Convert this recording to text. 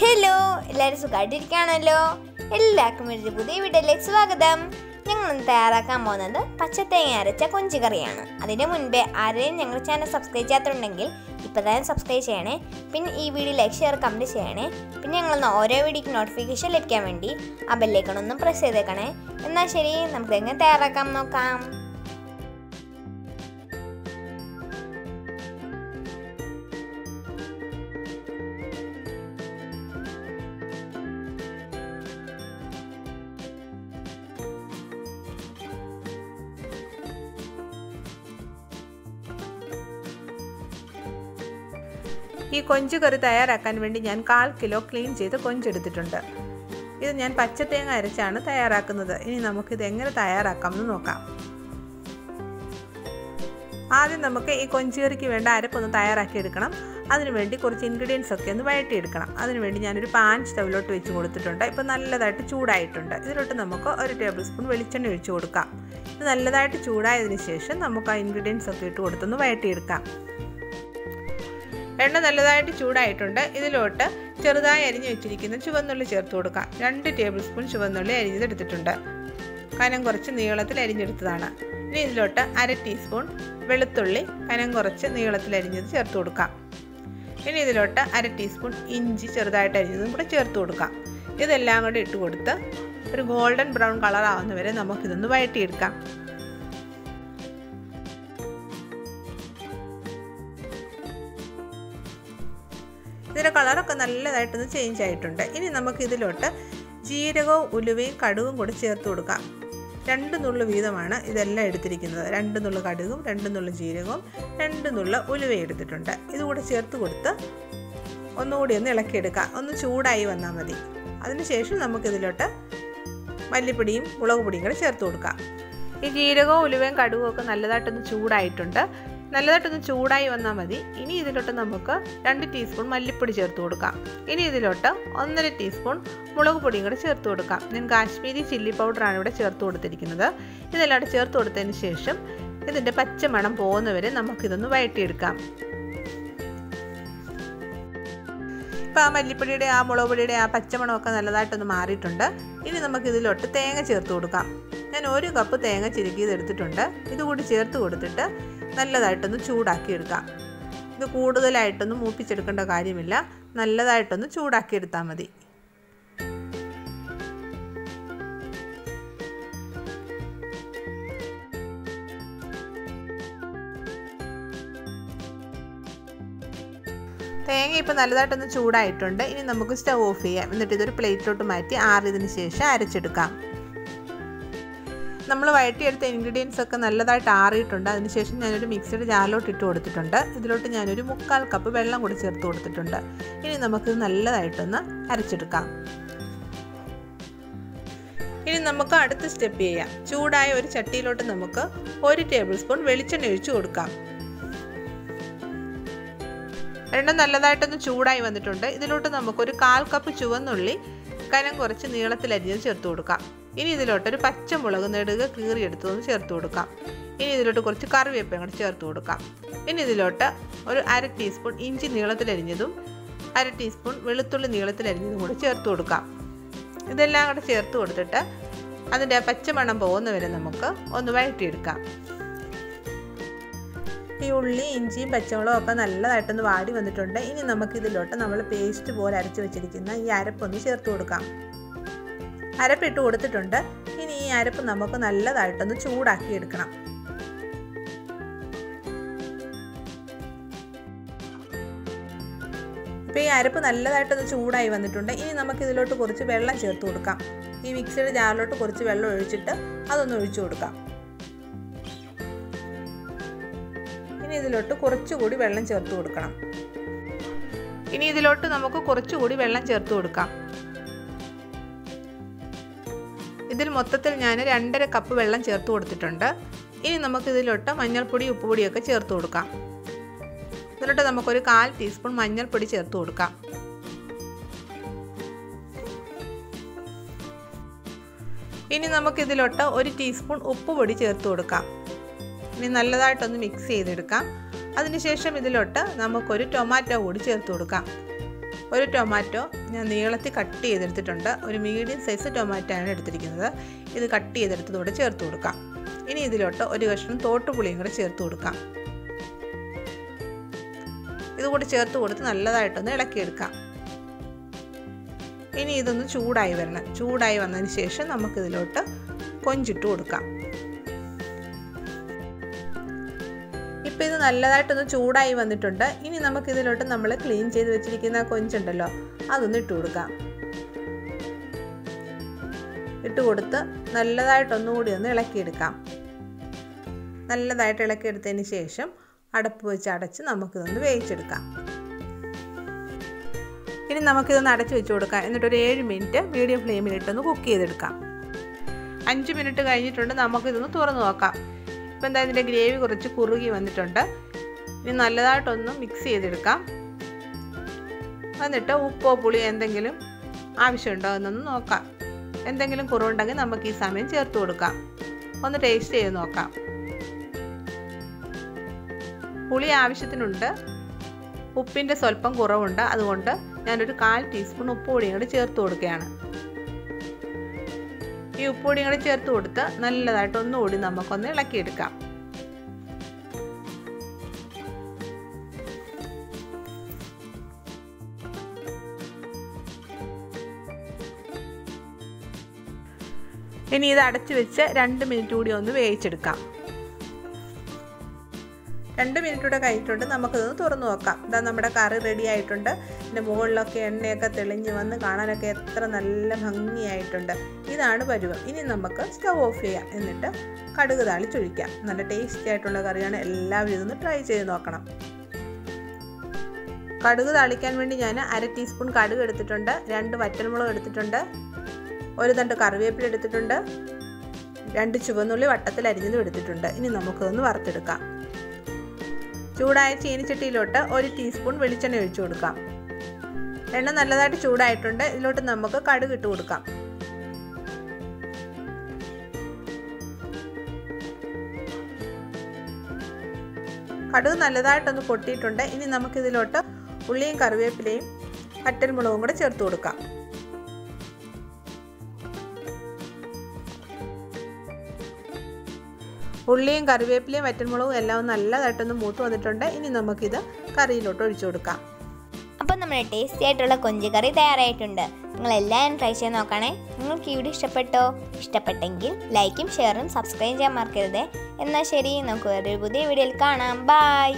Hello എല്ലാവരും സുഖമായിട്ടിരിക്കുകയാണല്ലോ എല്ലാവർക്കും ഒരു പുതിയ വീഡിയോയിലേക്ക് സ്വാഗതം. ഞങ്ങൾ തയ്യാറാക്കാൻ പോകുന്നത് പച്ചത്തേങ്ങ അരച്ച കൊഞ്ചുകറിയാണ്. അതിന് മുൻപേ ആരെയും ഞങ്ങൾ ചാനൽ സബ്സ്ക്രൈബ് ചെയ്യാത്തുണ്ടെങ്കിൽ ഇപ്പോൾ തന്നെ സബ്സ്ക്രൈബ് ചെയ്യണേ. പിന്നെ ഈ വീഡിയോ ലൈക്ക് ഷെയർ കമന്റ് ചെയ്യണേ. പിന്നെ ഞങ്ങൾ ഓരോ വീഡിയോക്ക് നോട്ടിഫിക്കേഷൻ ലഭിക്കാൻ വേണ്ടി ആ ബെല്ലേക്കണൊന്നും പ്രസ് ചെയ്തേക്കണേ. എന്നാൽ ശരി നമുക്ക് എങ്ങനെ തയ്യാറാക്കാം നോക്കാം? ഈ കൊഞ്ച് കറി തയ്യാറാക്കാൻ വേണ്ടി ഞാൻ കാൽ കിലോ ക്ലീൻ ചെയ്ത് കൊഞ്ചെടുത്തിട്ടുണ്ട്. ഇത് ഞാൻ പച്ചത്തേങ്ങ അരച്ചാണ് തയ്യാറാക്കുന്നത്. ഇനി നമുക്കിത് എങ്ങനെ തയ്യാറാക്കാമെന്ന് നോക്കാം. ആദ്യം നമുക്ക് ഈ കൊഞ്ചുകറിക്ക് വേണ്ട അരപ്പൊന്ന് തയ്യാറാക്കി എടുക്കണം. അതിനുവേണ്ടി കുറച്ച് ഇൻഗ്രീഡിയൻസ് ഒക്കെ ഒന്ന് വഴറ്റിയെടുക്കണം. അതിനുവേണ്ടി ഞാനൊരു പാൻ സ്റ്റവിലോട്ട് വെച്ച് കൊടുത്തിട്ടുണ്ട്. ഇപ്പോൾ നല്ലതായിട്ട് ചൂടായിട്ടുണ്ട്. ഇതിലോട്ട് നമുക്ക് ഒരു ടേബിൾ സ്പൂൺ വെളിച്ചെണ്ണ ഒഴിച്ച് കൊടുക്കാം. ഇത് നല്ലതായിട്ട് ചൂടായതിന് ശേഷം നമുക്ക് ആ ഇൻഗ്രീഡിയൻസ് ഒക്കെ ഇട്ട് കൊടുത്തൊന്ന് വഴറ്റിയെടുക്കാം. എണ്ണ നല്ലതായിട്ട് ചൂടായിട്ടുണ്ട്. ഇതിലോട്ട് ചെറുതായി അരിഞ്ഞു വെച്ചിരിക്കുന്ന ചുവന്നുള്ളി ചേർത്ത് കൊടുക്കാം. രണ്ട് ടേബിൾ സ്പൂൺ ചുവന്നുള്ളി അരിഞ്ഞതെടുത്തിട്ടുണ്ട്. കനം കുറച്ച് നീളത്തിൽ അരിഞ്ഞെടുത്തതാണ്. ഇനി ഇതിലോട്ട് അര ടീസ്പൂൺ വെളുത്തുള്ളി കനം കുറച്ച് നീളത്തിൽ അരിഞ്ഞത് ചേർത്ത് കൊടുക്കാം. ഇനി ഇതിലോട്ട് അര ടീസ്പൂൺ ഇഞ്ചി ചെറുതായിട്ട് അരിഞ്ഞതും കൂടെ ചേർത്ത് കൊടുക്കാം. ഇതെല്ലാം കൂടി ഇട്ട് കൊടുത്ത് ഒരു ഗോൾഡൻ ബ്രൗൺ കളർ ആവുന്നവരെ നമുക്കിതൊന്ന് വഴറ്റിയെടുക്കാം. ഇതിന്റെ കളറൊക്കെ നല്ലതായിട്ടൊന്ന് ചേഞ്ച് ആയിട്ടുണ്ട്. ഇനി നമുക്ക് ഇതിലോട്ട് ജീരകവും ഉലുവയും കടുകും കൂടി ചേർത്ത് കൊടുക്കാം. രണ്ട് നുള്ളു വീതമാണ് ഇതെല്ലാം എടുത്തിരിക്കുന്നത്. രണ്ട് നുള്ളു കടുകും രണ്ട് നുള്ളു ജീരകവും രണ്ട് നുള്ളു ഉലുവയും എടുത്തിട്ടുണ്ട്. ഇതുകൂടെ ചേർത്ത് കൊടുത്ത് ഒന്നുകൂടി ഒന്ന് ഇളക്കിയെടുക്കാം. ഒന്ന് ചൂടായി വന്നാൽ മതി. അതിനുശേഷം നമുക്കിതിലോട്ട് മല്ലിപ്പൊടിയും മുളക് പൊടിയും കൂടെ ചേർത്ത് കൊടുക്കാം. ഈ ജീരകവും ഉലുവയും കടുകും ഒക്കെ നല്ലതായിട്ടൊന്ന് ചൂടായിട്ടുണ്ട്. നല്ലതായിട്ടൊന്ന് ചൂടായി വന്നാൽ മതി. ഇനി ഇതിലോട്ട് നമുക്ക് രണ്ട് ടീസ്പൂൺ മല്ലിപ്പൊടി ചേർത്ത് കൊടുക്കാം. ഇനി ഇതിലോട്ട് ഒന്നര ടീസ്പൂൺ മുളക് പൊടിയും കൂടെ ചേർത്ത് കൊടുക്കാം. ഞാൻ കാശ്മീരി ചില്ലി പൗഡറാണ് ഇവിടെ ചേർത്ത് കൊടുത്തിരിക്കുന്നത്. ഇതെല്ലാം ചേർത്ത് കൊടുത്തതിന് ശേഷം ഇതിന്റെ പച്ചമണം പോകുന്നവരെ നമുക്കിതൊന്ന് വഴറ്റിയെടുക്കാം. ഇപ്പോൾ ആ മല്ലിപ്പൊടിയുടെ ആ മുളക് പൊടിയുടെ ആ പച്ചമണമൊക്കെ നല്ലതായിട്ടൊന്ന് മാറിയിട്ടുണ്ട്. ഇനി നമുക്ക് ഇതിലോട്ട് തേങ്ങ ചേർത്ത് കൊടുക്കാം. ഞാൻ ഒരു കപ്പ് തേങ്ങ ചിരുക്കിയത് എടുത്തിട്ടുണ്ട്. ഇതുകൂടി ചേർത്ത് കൊടുത്തിട്ട് നല്ലതായിട്ടൊന്ന് ചൂടാക്കി എടുക്കാം ഇത് കൂടുതലായിട്ടൊന്നും മൂപ്പിച്ചെടുക്കേണ്ട കാര്യമില്ല. നല്ലതായിട്ടൊന്ന് ചൂടാക്കി എടുത്താൽ മതി. തേങ്ങ ഇപ്പോൾ നല്ലതായിട്ടൊന്ന് ചൂടായിട്ടുണ്ട്. ഇനി നമുക്ക് സ്റ്റവ് ഓഫ് ചെയ്യാം. എന്നിട്ട് ഇതൊരു പ്ലേറ്റിലോട്ട് മാറ്റി ആറിയതിന് ശേഷം അരച്ചെടുക്കാം. നമ്മൾ വഴറ്റിയെടുത്ത ഇൻഗ്രീഡിയൻസ് ഒക്കെ നല്ലതായിട്ട് ആറിയിട്ടുണ്ട്. അതിനുശേഷം ഞാനൊരു മിക്സിയുടെ ജാറിലോട്ട് ഇട്ട് കൊടുത്തിട്ടുണ്ട്. ഇതിലോട്ട് ഞാനൊരു മുക്കാൽ കപ്പ് വെള്ളം കൂടി ചേർത്ത് കൊടുത്തിട്ടുണ്ട്. ഇനി നമുക്ക് നല്ലതായിട്ടൊന്ന് അരച്ചെടുക്കാം. ഇനി നമുക്ക് അടുത്ത സ്റ്റെപ്പ് ചെയ്യാം. ചൂടായ ഒരു ചട്ടിയിലോട്ട് നമുക്ക് ഒരു ടേബിൾ സ്പൂൺ വെളിച്ചെണ്ണ ഒഴിച്ചു കൊടുക്കാം. രണ്ടും നല്ലതായിട്ടൊന്ന് ചൂടായി വന്നിട്ടുണ്ട്. ഇതിലോട്ട് നമുക്കൊരു കാൽ കപ്പ് ചുവന്നുള്ളി കനം കുറച്ച് നീളത്തിൽ അരിഞ്ഞത് ചേർത്ത് കൊടുക്കാം. ഇനി ഇതിലോട്ടൊരു പച്ചമുളക് നെടുക കീറിയെടുത്തതൊന്ന് ചേർത്ത് കൊടുക്കാം. ഇനി ഇതിലോട്ട് കുറച്ച് കറിവേപ്പയും കൂടെ ചേർത്ത് കൊടുക്കാം. ഇനി ഇതിലോട്ട് ഒരു അര ടീസ്പൂൺ ഇഞ്ചി നീളത്തിലരിഞ്ഞതും അര ടീസ്പൂൺ വെളുത്തുള്ളി നീളത്തിലരിഞ്ഞതും കൂടി ചേർത്ത് കൊടുക്കാം. ഇതെല്ലാം കൂടെ ചേർത്ത് കൊടുത്തിട്ട് അതിന്റെ പച്ചമണം പോകുന്നവരെ നമുക്ക് ഒന്ന് വഴറ്റിയെടുക്കാം. ഈ ഉള്ളി ഇഞ്ചിയും പച്ചമുളകും ഒക്കെ നല്ലതായിട്ടൊന്ന് വാടി വന്നിട്ടുണ്ട്. ഇനി നമുക്ക് ഇതിലോട്ട് നമ്മൾ പേസ്റ്റ് പോലെ അരച്ച് വെച്ചിരിക്കുന്ന ഈ അരപ്പൊന്ന് ചേർത്ത് കൊടുക്കാം. അരപ്പിട്ട് കൊടുത്തിട്ടുണ്ട്. ഇനി ഈ അരപ്പ് നമുക്ക് നല്ലതായിട്ടൊന്ന് ചൂടാക്കി എടുക്കണം. ഇപ്പോൾ ഈ അരപ്പ് നല്ലതായിട്ടൊന്ന് ചൂടായി വന്നിട്ടുണ്ട്. ഇനി നമുക്ക് ഇതിലോട്ട് കുറച്ച് വെള്ളം ചേർത്ത് കൊടുക്കാം. ഈ മിക്സിയുടെ ജാറിലോട്ട് കുറച്ച് വെള്ളം ഒഴിച്ചിട്ട് അതൊന്ന് ഒഴിച്ചു കൊടുക്കാം. ഇനി ഇതിലോട്ട് കുറച്ചുകൂടി വെള്ളം ചേർത്ത് കൊടുക്കണം. ഇനി ഇതിലോട്ട് നമുക്ക് കുറച്ചുകൂടി വെള്ളം ചേർത്ത് കൊടുക്കാം. ഇതിൽ മൊത്തത്തിൽ ഞാൻ രണ്ടര കപ്പ് വെള്ളം ചേർത്ത് കൊടുത്തിട്ടുണ്ട്. ഇനി നമുക്കിതിലോട്ട് മഞ്ഞൾപ്പൊടി ഉപ്പുപൊടിയൊക്കെ ചേർത്ത് കൊടുക്കാം. ഇതിലോട്ട് നമുക്കൊരു കാൽ ടീസ്പൂൺ മഞ്ഞൾപ്പൊടി ചേർത്ത് കൊടുക്കാം. ഇനി നമുക്കിതിലോട്ട് ഒരു ടീസ്പൂൺ ഉപ്പുപൊടി ചേർത്ത് കൊടുക്കാം. ഇനി നല്ലതായിട്ടൊന്ന് മിക്സ് ചെയ്തെടുക്കാം. അതിനുശേഷം ഇതിലോട്ട് നമുക്കൊരു ടൊമാറ്റോ കൂടി ചേർത്ത് കൊടുക്കാം. ഒരു ടൊമാറ്റോ ഞാൻ നീളത്തിൽ കട്ട് ചെയ്തെടുത്തിട്ടുണ്ട്. ഒരു മീഡിയം സൈസ് ടൊമാറ്റോ ആണ് എടുത്തിരിക്കുന്നത്. ഇത് കട്ട് ചെയ്തെടുത്തതോടെ ചേർത്ത് കൊടുക്കാം. ഇനി ഇതിലോട്ട് ഒരു കഷ്ണം തോട്ടുപുളിയും കൂടെ ചേർത്ത് കൊടുക്കാം. ഇതുകൂടി ചേർത്ത് കൊടുത്ത് നല്ലതായിട്ടൊന്ന് ഇളക്കിയെടുക്കാം. ഇനി ഇതൊന്ന് ചൂടായി വരണം. ചൂടായി വന്നതിന് ശേഷം നമുക്കിതിലോട്ട് കൊഞ്ചിട്ട് കൊടുക്കാം. ഇപ്പം ഇത് നല്ലതായിട്ടൊന്ന് ചൂടായി വന്നിട്ടുണ്ട്. ഇനി നമുക്കിതിലോട്ട് നമ്മൾ ക്ലീൻ ചെയ്ത് വെച്ചിരിക്കുന്ന കൊഞ്ചുണ്ടല്ലോ അതൊന്ന് ഇട്ട് കൊടുക്കാം. ഇട്ട് കൊടുത്ത് നല്ലതായിട്ടൊന്നുകൂടി ഒന്ന് ഇളക്കിയെടുക്കാം. നല്ലതായിട്ട് ഇളക്കിയെടുത്തതിന് ശേഷം അടപ്പ് വെച്ച് അടച്ച് നമുക്കിതൊന്ന് വേവിച്ചെടുക്കാം. ഇനി നമുക്കിതൊന്ന് അടച്ച് വെച്ച് കൊടുക്കാം. എന്നിട്ട് ഒരു ഏഴ് മിനിറ്റ് മീഡിയം ഫ്ലെയിമിലിട്ടൊന്ന് കുക്ക് ചെയ്തെടുക്കാം. അഞ്ച് മിനിറ്റ് കഴിഞ്ഞിട്ടുണ്ട് നമുക്കിതൊന്ന് തുറന്ന് നോക്കാം. ഇപ്പം എന്താ ഇതിന്റെ ഗ്രേവി കുറച്ച് കുറുകി വന്നിട്ടുണ്ട്. ഇനി നല്ലതായിട്ടൊന്ന് മിക്സ് ചെയ്തെടുക്കാം. എന്നിട്ട് ഉപ്പോ പുളിയോ എന്തെങ്കിലും ആവശ്യമുണ്ടോ എന്നൊന്ന് നോക്കാം. എന്തെങ്കിലും കുറവുണ്ടെങ്കിൽ നമുക്ക് ഈ സമയം ചേർത്ത് കൊടുക്കാം. ഒന്ന് ടേസ്റ്റ് ചെയ്ത് നോക്കാം. പുളി ആവശ്യത്തിനുണ്ട്. ഉപ്പിന്റെ സ്വല്പം കുറവുണ്ട്. അതുകൊണ്ട് ഞാനൊരു കാൽ ടീസ്പൂൺ ഉപ്പ് പൊടിയും കൂടി ചേർത്ത് കൊടുക്കുകയാണ്. ഈ ഉപ്പുപൊടിയും കൂടെ ചേർത്ത് കൊടുത്ത് നല്ലതായിട്ട് ഒന്നുകൂടി നമുക്കൊന്ന് ഇളക്കിയെടുക്കാം. ഇനി ഇത് അടച്ചു വെച്ച് രണ്ട് മിനിറ്റ് കൂടി ഒന്ന് വേവിച്ചെടുക്കാം. രണ്ട് മിനിറ്റ് കൂടെ കഴിഞ്ഞിട്ടുണ്ട്. നമുക്കിതൊന്ന് തുറന്നു നോക്കാം. ഇതാ നമ്മുടെ കറി റെഡി ആയിട്ടുണ്ട്. ഇതിന്റെ മുകളിലൊക്കെ എണ്ണയൊക്കെ തെളിഞ്ഞ് വന്ന് കാണാനൊക്കെ എത്ര നല്ല ഭംഗിയായിട്ടുണ്ട്. ഇതാണ് പരുവം. ഇനി നമുക്ക് സ്റ്റവ് ഓഫ് ചെയ്യാം. എന്നിട്ട് കടുക് താളി താളിച്ചൊഴിക്കാം. നല്ല ടേസ്റ്റി ആയിട്ടുള്ള കറിയാണ്. എല്ലാവരും ഇതൊന്ന് ട്രൈ ചെയ്ത് നോക്കണം. കടുക് താളിക്കാൻ വേണ്ടി ഞാൻ അര ടീസ്പൂൺ കടുക് എടുത്തിട്ടുണ്ട്. രണ്ട് വറ്റൽമുളക് എടുത്തിട്ടുണ്ട്. ഒരു തണ്ട് കറിവേപ്പില എടുത്തിട്ടുണ്ട്. രണ്ട് ചുവന്നുള്ളി വട്ടത്തിൽ അരിഞ്ഞതും എടുത്തിട്ടുണ്ട്. ഇനി നമുക്കൊന്ന് വറുത്തെടുക്കാം. ചൂടായ ചീനിച്ചട്ടിയിലോട്ട് ഒരു ടീസ്പൂൺ വെളിച്ചെണ്ണ ഒഴിച്ചു കൊടുക്കാം. എണ്ണ നല്ലതായിട്ട് ചൂടായിട്ടുണ്ട്. ഇതിലോട്ട് നമുക്ക് കടുക് ഇട്ട് കൊടുക്കാം. കടുക് നല്ലതായിട്ടൊന്ന് പൊട്ടിയിട്ടുണ്ട്. ഇനി നമുക്കിതിലോട്ട് ഉള്ളിയും കറിവേപ്പിലയും കറ്റൽമുളകും കൂടെ ചേർത്ത് കൊടുക്കാം. ഉള്ളിയും കറിവേപ്പിലയും വറ്റൻമുളകും എല്ലാം നല്ലതായിട്ടൊന്ന് മൂത്ത് വന്നിട്ടുണ്ട്. ഇനി നമുക്കിത് കറിയിലോട്ട് ഒഴിച്ചു കൊടുക്കാം. അപ്പോൾ നമ്മുടെ ടേസ്റ്റി ആയിട്ടുള്ള കൊഞ്ച് കറി തയ്യാറായിട്ടുണ്ട്. നിങ്ങൾ എല്ലാവരും ട്രൈ ചെയ്ത് നോക്കണേ. നിങ്ങൾക്ക് ഈ വീഡിയോ ഇഷ്ടപ്പെട്ടോ? ഇഷ്ടപ്പെട്ടെങ്കിൽ ലൈക്കും ഷെയറും സബ്സ്ക്രൈബ് ചെയ്യാൻ മറക്കരുത്. എന്നാൽ ശരി നമുക്ക് വേറൊരു പുതിയ വീഡിയോയിൽ കാണാം. ബായ്